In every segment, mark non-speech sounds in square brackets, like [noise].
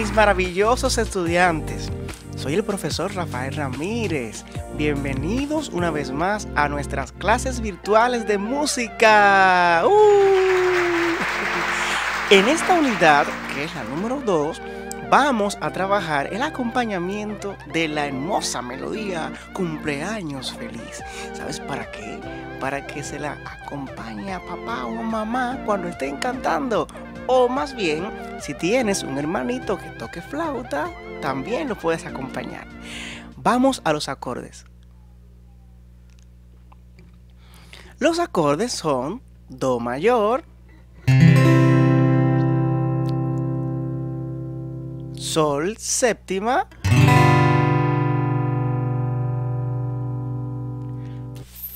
mis maravillosos estudiantes? Soy el profesor Rafael Ramírez. Bienvenidos una vez más a nuestras clases virtuales de música. ¡Uh! En esta unidad, que es la número 2, vamos a trabajar el acompañamiento de la hermosa melodía Cumpleaños Feliz. ¿Sabes para qué? Para que se la acompañe a papá o mamá cuando estén cantando. O más bien, si tienes un hermanito que toque flauta, también lo puedes acompañar. Vamos a los acordes. Los acordes son Do mayor, Sol séptima.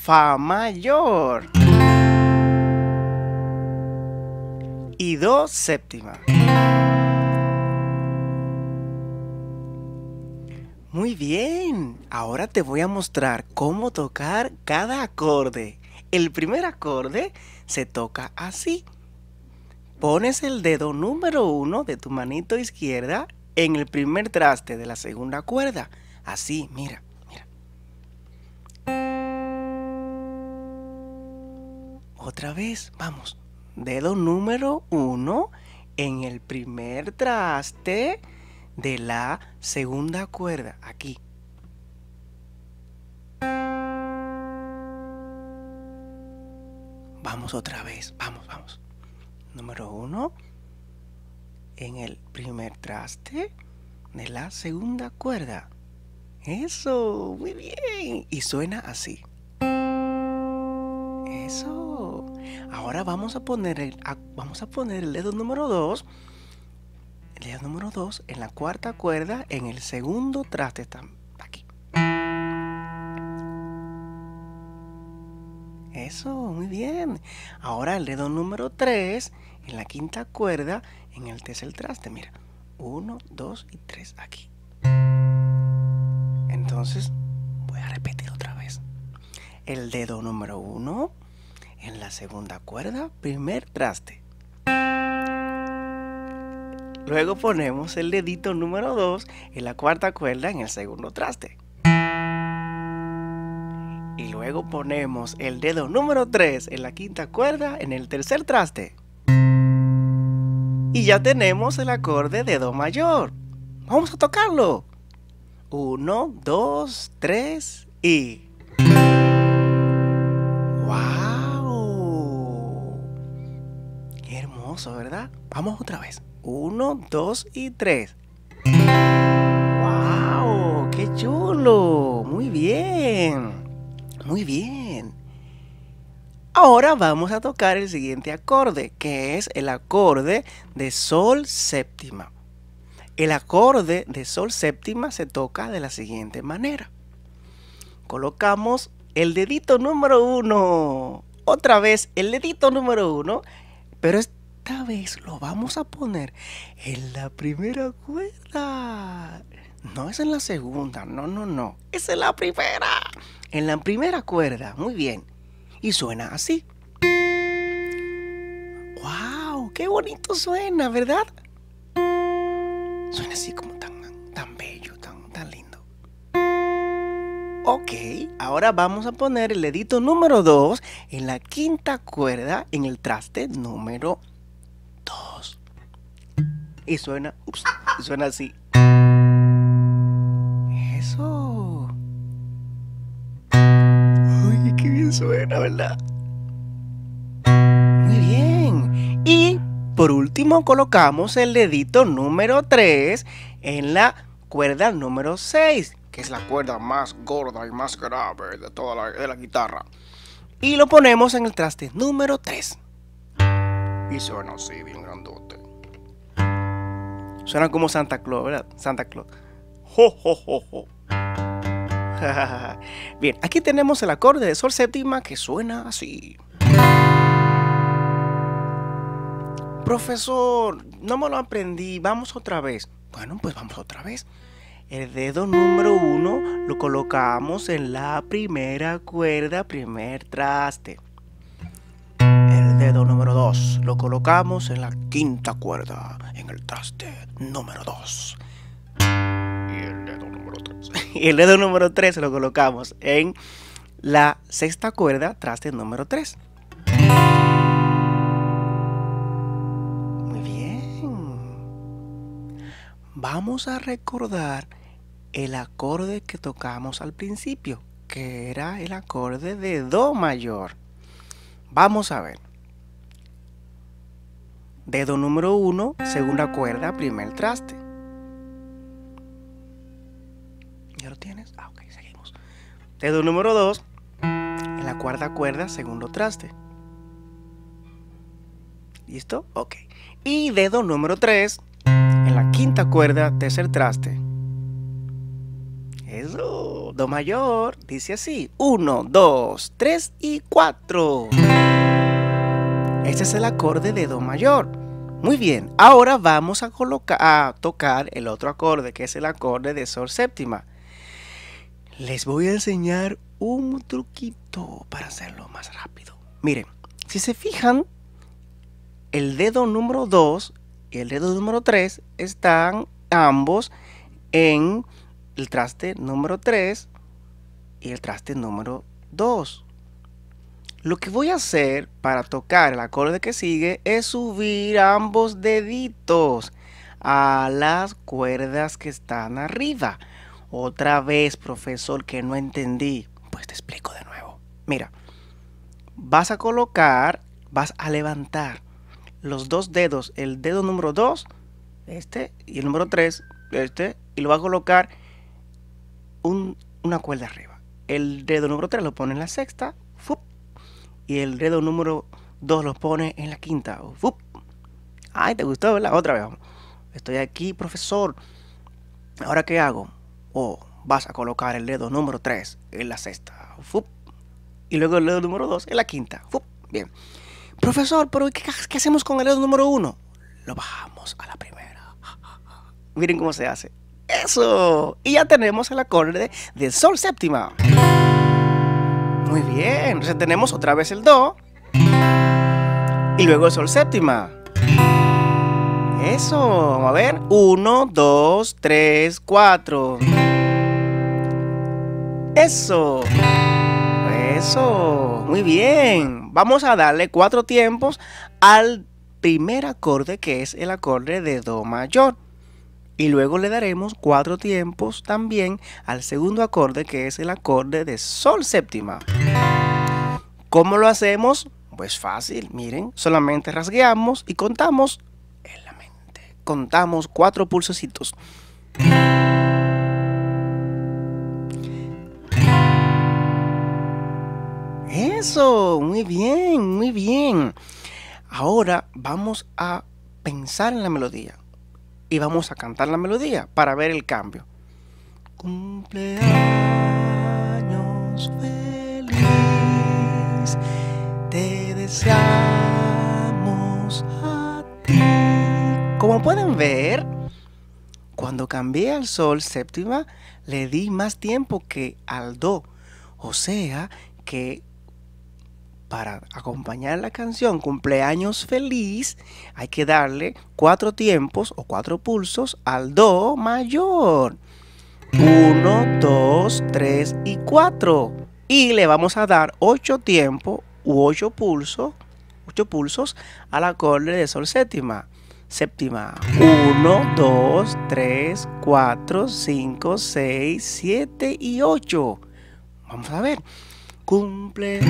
Fa mayor. Y Do séptima. Muy bien, ahora te voy a mostrar cómo tocar cada acorde. El primer acorde se toca así pones el dedo número uno de tu manito izquierda en el primer traste de la segunda cuerda. Así, mira, mira. Otra vez, vamos. Dedo número uno en el primer traste de la segunda cuerda. Aquí. Vamos otra vez. Vamos, vamos número uno en el primer traste de la segunda cuerda. Eso, muy bien. Y suena así. Eso. Ahora vamos a poner el, vamos a poner el dedo número 2. El dedo número 2 en la cuarta cuerda en el segundo traste. Aquí. Eso, muy bien. Ahora el dedo número 3 en la quinta cuerda en el tercer traste. Mira, 1, 2 y 3 aquí. Entonces, voy a repetir otra vez. El dedo número 1 en la segunda cuerda, primer traste. Luego ponemos el dedito número 2 en la cuarta cuerda en el segundo traste. Y luego ponemos el dedo número 3 en la quinta cuerda en el tercer traste. Y ya tenemos el acorde de Do mayor. Vamos a tocarlo. Uno, dos, tres y... ¡Wow! Qué hermoso, ¿verdad? Vamos otra vez. Uno, dos y tres. ¡Wow! ¡Qué chulo! Muy bien. Muy bien. Ahora vamos a tocar el siguiente acorde, que es el acorde de Sol séptima. El acorde de Sol séptima se toca de la siguiente manera. Colocamos el dedito número uno. Otra vez el dedito número uno. Pero esta vez lo vamos a poner en la primera cuerda. No es en la segunda, no, no, no. Es en la primera. En la primera cuerda. Muy bien y suena así. ¡Wow! ¡Qué bonito suena, ¿verdad? Suena así como tan, tan bello, tan, tan lindo. Ok, ahora vamos a poner el dedito número 2 en la quinta cuerda en el traste número 2. Y suena, ups, suena así. Suena, ¿verdad? Muy bien. Y por último colocamos el dedito número 3 en la cuerda número 6, que es la cuerda más gorda y más grave de toda la, de la guitarra. Y lo ponemos en el traste número 3. Y suena así, bien grandote. Suena como Santa Claus, ¿verdad? Santa Claus. Jo, jo, jo, jo. [laughs] Bien, aquí tenemos el acorde de sol séptima que suena así. Profesor, no me lo aprendí, vamos otra vez. Bueno, pues vamos otra vez. El dedo número uno lo colocamos en la primera cuerda, primer traste. El dedo número 2 lo colocamos en la quinta cuerda, en el traste número 2. Y [laughs] el dedo número 3 lo colocamos en la sexta cuerda, traste número 3. Muy bien. Vamos a recordar el acorde que tocamos al principio, que era el acorde de Do mayor. Vamos a ver. Dedo número 1, segunda cuerda, primer traste. Tienes? Ah, ok, seguimos. Dedo número 2, en la cuarta cuerda, segundo traste. ¿Listo? Ok. Y dedo número 3, en la quinta cuerda, tercer traste. Eso, Do mayor, dice así. 1, 2, 3 y 4. Este es el acorde de Do mayor. Muy bien, ahora vamos a, colocar, a tocar el otro acorde, que es el acorde de Sol séptima. Les voy a enseñar un truquito para hacerlo más rápido. Miren, si se fijan, el dedo número 2 y el dedo número 3 están ambos en el traste número 3 y el traste número 2. Lo que voy a hacer para tocar el acorde que sigue es subir ambos deditos a las cuerdas que están arriba. Otra vez, profesor, que no entendí. Pues te explico de nuevo. Mira, vas a colocar, vas a levantar los dos dedos, el dedo número 2, este, y el número 3, este, y lo vas a colocar una cuerda arriba. El dedo número 3 lo pone en la sexta. Y el dedo número 2 lo pone en la quinta. Ay, ¿te gustó? la Otra vez. Estoy aquí, profesor. ¿Ahora qué hago? Oh, vas a colocar el dedo número 3 en la sexta. Y luego el dedo número 2 en la quinta. Bien. Profesor, pero ¿qué, ¿qué hacemos con el dedo número 1? Lo bajamos a la primera. [laughs] Miren cómo se hace. Eso. Y ya tenemos el acorde de Sol séptima. Muy bien. Entonces tenemos otra vez el Do. Y luego el Sol séptima. Eso. Vamos a ver. 1, 2, 3, 4. Eso. Eso. Muy bien. Vamos a darle cuatro tiempos al primer acorde que es el acorde de Do mayor. Y luego le daremos cuatro tiempos también al segundo acorde que es el acorde de Sol séptima. ¿Cómo lo hacemos? Pues fácil, miren, solamente rasgueamos y contamos. Contamos cuatro pulsecitos. Eso, muy bien, muy bien. Ahora vamos a pensar en la melodía y vamos a cantar la melodía para ver el cambio. Cumpleaños feliz, te deseamos a ti. Como pueden ver, cuando cambié al sol séptima, le di más tiempo que al do. O sea que para acompañar la canción Cumpleaños Feliz, hay que darle cuatro tiempos o cuatro pulsos al Do mayor. Uno, dos, tres y cuatro. Y le vamos a dar ocho tiempos u ocho pulsos, ocho pulsos al acorde de Sol séptima. Séptima. 1, 2, 3, 4, 5, 6, 7 y 8. Vamos a ver. Cumple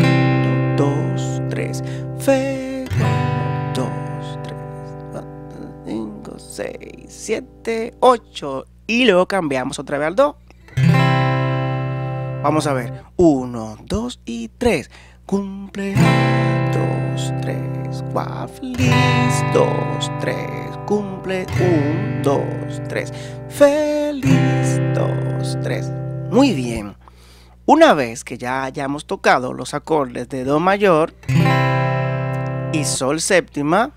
2, 3. Fe, 2, 3, 4, 5, 6, 7, 8. Y luego cambiamos otra vez al Do. Vamos a ver. 1, 2 y 3. Cumple 2, 3, 4, feliz 2, 3, cumple 1, 2, 3, feliz 2, 3. Muy bien. Una vez que ya hayamos tocado los acordes de Do mayor y Sol séptima,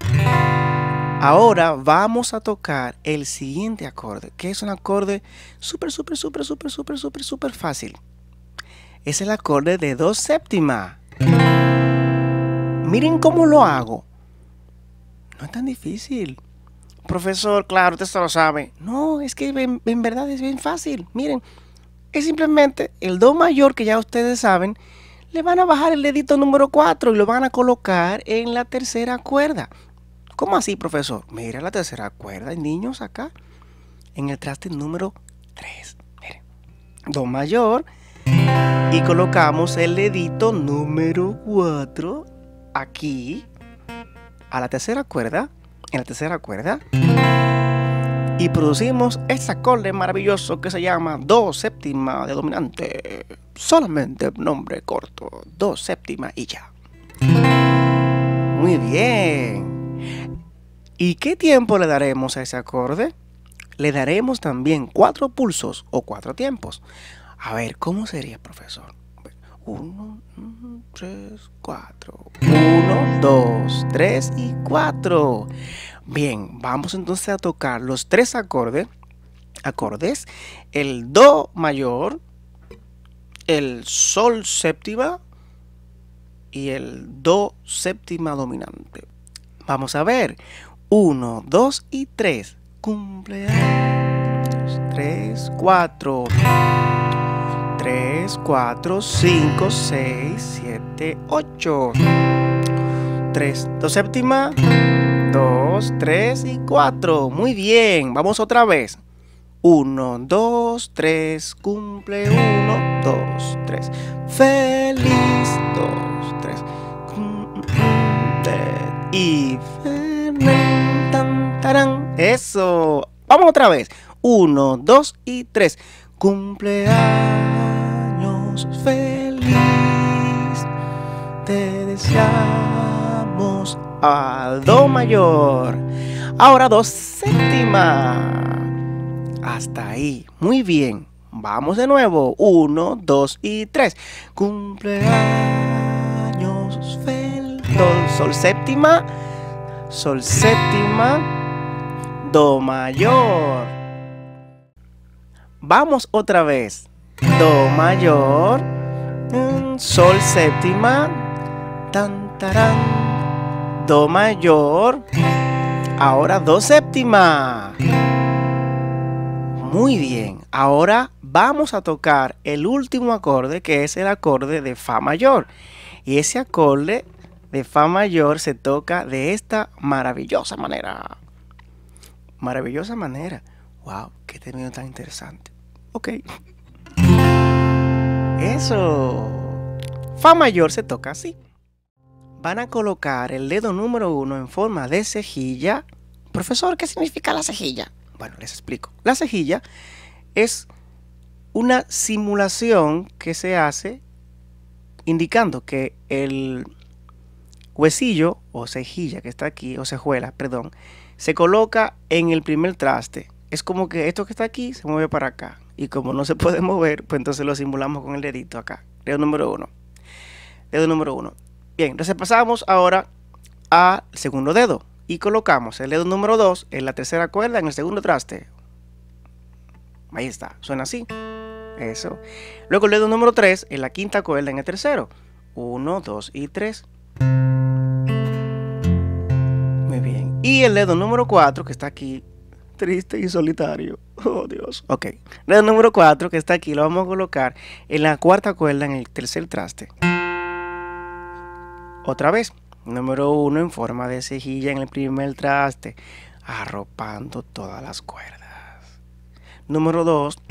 ahora vamos a tocar el siguiente acorde, que es un acorde súper, súper, súper, súper, súper, súper, súper fácil. Es el acorde de Do séptima. Miren cómo lo hago. No es tan difícil. Profesor, claro, usted lo sabe. No, es que en, en verdad es bien fácil. Miren, es simplemente el do mayor que ya ustedes saben. Le van a bajar el dedito número 4 y lo van a colocar en la tercera cuerda. ¿Cómo así, profesor? Mira la tercera cuerda, niños, acá. En el traste número 3. Miren. Do mayor. Y colocamos el dedito número 4 aquí. A la tercera cuerda. En la tercera cuerda. Y producimos este acorde maravilloso que se llama Do séptima de dominante. Solamente nombre corto. Do séptima y ya. Muy bien. ¿Y qué tiempo le daremos a ese acorde? Le daremos también cuatro pulsos o cuatro tiempos. A ver, ¿cómo sería, profesor? Uno, tres, cuatro. Uno, dos, tres y cuatro. Bien, vamos entonces a tocar los tres acordes. Acordes. El Do mayor, el Sol séptima y el Do séptima dominante. Vamos a ver. 1, 2 y 3. Cumpleaños. 3, 4. 3, 4, 5, 6, 7, 8. 3, 2 séptima. 2, 3 y 4. Muy bien. Vamos otra vez. 1, 2, 3. Cumple 1, 2, 3. Feliz 2, 3. Y feliz. Eso. Vamos otra vez. Uno, dos y tres. Cumpleaños feliz. Te deseamos a Do mayor. Ahora Do séptima. Hasta ahí. Muy bien. Vamos de nuevo. Uno, dos y tres. Cumpleaños feliz. Sol séptima sol séptima, do mayor. Vamos otra vez. Do mayor, sol séptima, tan tarán, do mayor. Ahora do séptima. Muy bien, ahora vamos a tocar el último acorde que es el acorde de Fa mayor. Y ese acorde de Fa mayor se toca de esta maravillosa manera. Maravillosa manera. Wow, qué término tan interesante. Ok. Eso. Fa mayor se toca así. Van a colocar el dedo número uno en forma de cejilla. Profesor, ¿qué significa la cejilla? Bueno, les explico. La cejilla es una simulación que se hace indicando que el huesillo o cejilla que está aquí, o cejuela, perdón, se coloca en el primer traste. Es como que esto que está aquí se mueve para acá. Y como no se puede mover, pues entonces lo simulamos con el dedito acá. Dedo número uno. Dedo número uno. Bien, entonces pasamos ahora al segundo dedo. Y colocamos el dedo número 2 en la tercera cuerda en el segundo traste. Ahí está, suena así. Eso. Luego el dedo número 3 en la quinta cuerda en el tercero. 1, 2 y 3. Y el dedo número 4 que está aquí, triste y solitario. [laughs] Oh Dios. Ok. Número 4 que está aquí lo vamos a colocar en la cuarta cuerda en el tercer traste. Otra vez. Número 1 en forma de cejilla en el primer traste, arropando todas las cuerdas. Número 2,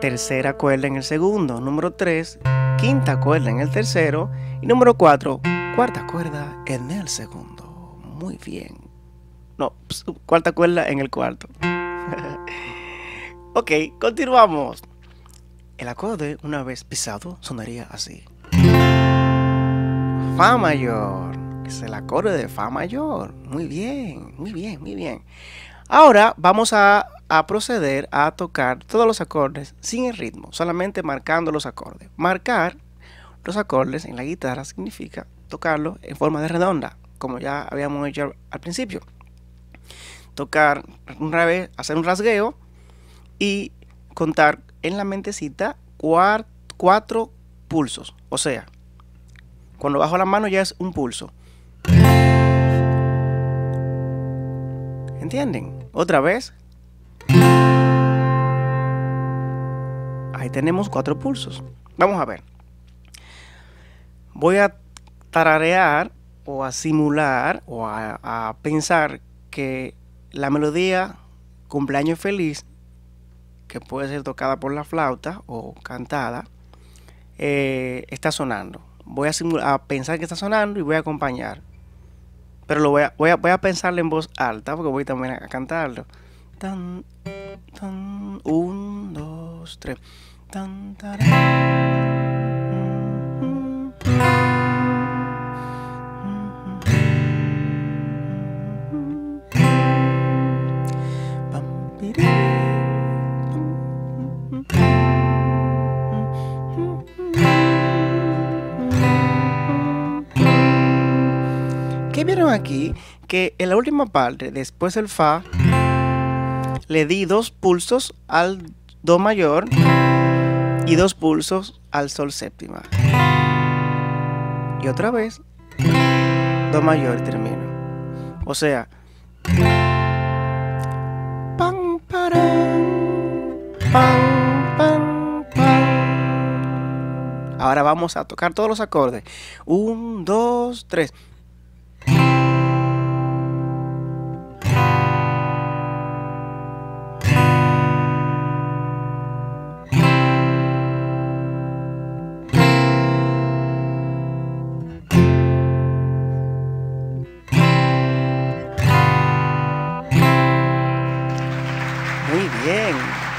tercera cuerda en el segundo. Número 3, quinta cuerda en el tercero. Y número 4, cuarta cuerda en el segundo. Muy bien. No, cuarta cuerda en el cuarto. [laughs] ok, continuamos. El acorde, una vez pisado, sonaría así. Fa mayor. Es el acorde de Fa mayor. Muy bien, muy bien, muy bien. Ahora vamos a, a, proceder a tocar todos los acordes sin el ritmo, solamente marcando los acordes. Marcar los acordes en la guitarra significa tocarlo en forma de redonda, como ya habíamos hecho al principio tocar una vez, hacer un rasgueo y contar en la mentecita cuatro pulsos. O sea, cuando bajo la mano ya es un pulso. ¿Entienden? Otra vez. Ahí tenemos cuatro pulsos. Vamos a ver. Voy a tararear o a simular o a, a pensar que la melodía cumpleaños feliz, que puede ser tocada por la flauta o cantada, eh, está sonando. Voy a, a pensar que está sonando y voy a acompañar. Pero lo voy a, voy pensarlo en voz alta porque voy también a cantarlo. Tan, tan, un, dos, tres. Tan, ¿Qué vieron aquí? Que en la última parte, después del Fa, le di dos pulsos al Do mayor y dos pulsos al Sol séptima. Y otra vez, Do mayor termino. O sea, pam, Ahora vamos a tocar todos los acordes. Un, dos, tres.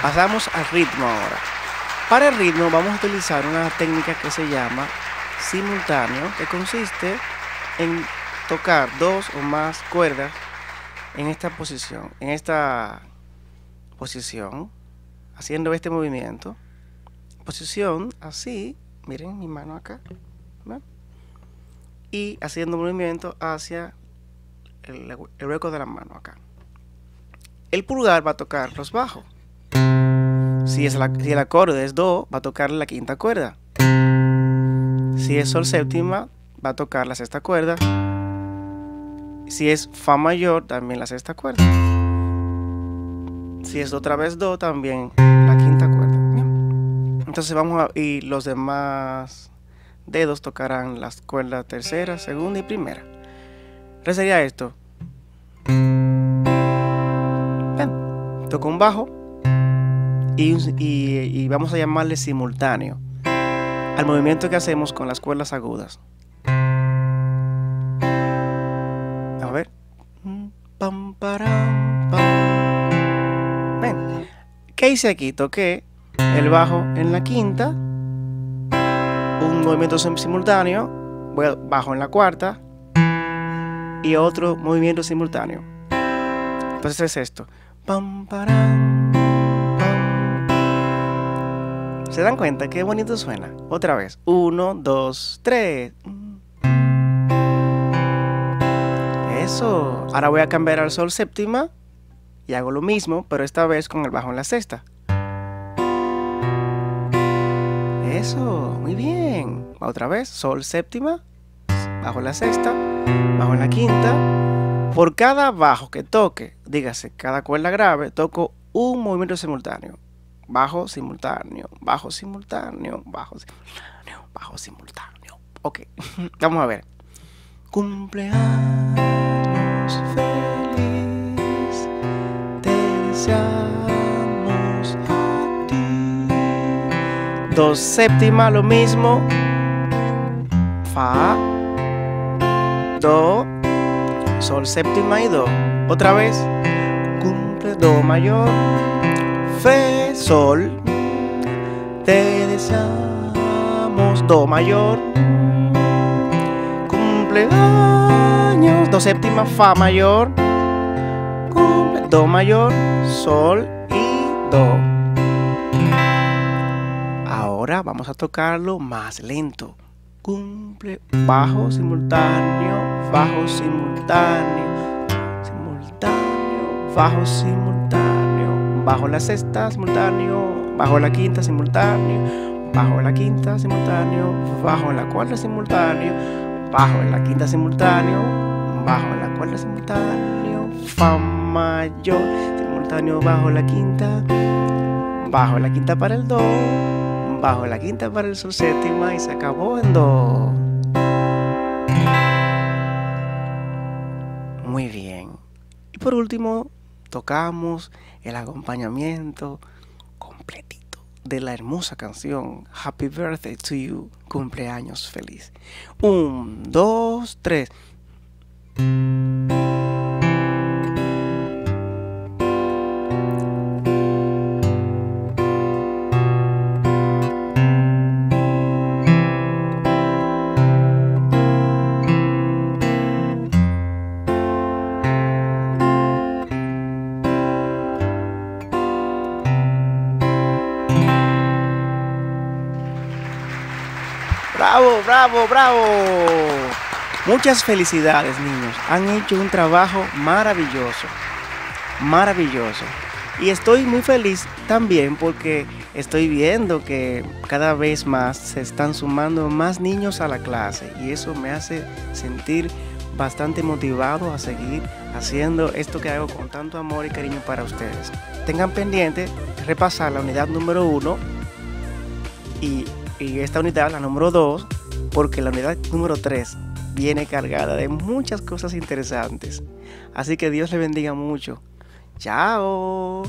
Pasamos al ritmo ahora. Para el ritmo vamos a utilizar una técnica que se llama simultáneo, que consiste en tocar dos o más cuerdas en esta posición, en esta posición, haciendo este movimiento. Posición así, miren mi mano acá, y haciendo movimiento hacia el, el hueco de la mano acá. El pulgar va a tocar los bajos. Si, es el acorde es Do, va a tocar la quinta cuerda. Si es Sol séptima, va a tocar la sexta cuerda. Si es Fa mayor, también la sexta cuerda. Si es otra vez Do, también la quinta cuerda. Entonces vamos a... Y los demás dedos tocarán las cuerdas tercera, segunda y primera. ¿Qué sería esto? Toco un bajo y, vamos a llamarle simultáneo al movimiento que hacemos con las cuerdas agudas. A ver. Ven. ¿Qué hice aquí? Toqué el bajo en la quinta, un movimiento simultáneo, bajo en la cuarta y otro movimiento simultáneo. Entonces es esto. ¿Se dan cuenta qué bonito suena? Otra vez. Uno, dos, tres. Eso. Ahora voy a cambiar al sol séptima y hago lo mismo, pero esta vez con el bajo en la sexta. Eso, muy bien. Otra vez, sol séptima, bajo en la sexta, bajo en la quinta. Por cada bajo que toque, dígase, cada cuerda grave, toco un movimiento simultáneo bajo simultáneo, bajo simultáneo, bajo simultáneo, bajo simultáneo. Ok, [laughs] vamos a ver. Cumpleaños feliz, te deseamos a ti. Dos séptima, lo mismo. Fa, do, sol séptima y do. Otra vez. Cumple do mayor fe, sol. Te deseamos do mayor. Cumpleaños, do séptima, fa mayor. do mayor, sol y do. Ahora vamos a tocarlo más lento. Cumple, bajo simultáneo, bajo simultáneo, simultáneo, bajo simultáneo bajo la sexta simultáneo, bajo la quinta simultáneo, bajo la quinta simultáneo, bajo la cuarta simultáneo, bajo la quinta simultáneo, bajo la cuarta simultáneo, fam mayor, simultáneo bajo la quinta, bajo la quinta para el do, bajo la quinta para el sol séptima y se acabó en do. Muy bien. Y por último, tocamos el acompañamiento completito de la hermosa canción Happy Birthday to You, cumpleaños feliz. Un, dos, tres. Muchas felicidades, niños. Han hecho un trabajo maravilloso. Maravilloso. Y estoy muy feliz también porque estoy viendo que cada vez más se están sumando más niños a la clase y eso me hace sentir bastante motivado a seguir haciendo esto que hago con tanto amor y cariño para ustedes. Tengan pendiente repasar la unidad número uno y, esta unidad, la número dos, porque la unidad número tres viene cargada de muchas cosas interesantes. Así que Dios le bendiga mucho. Chao.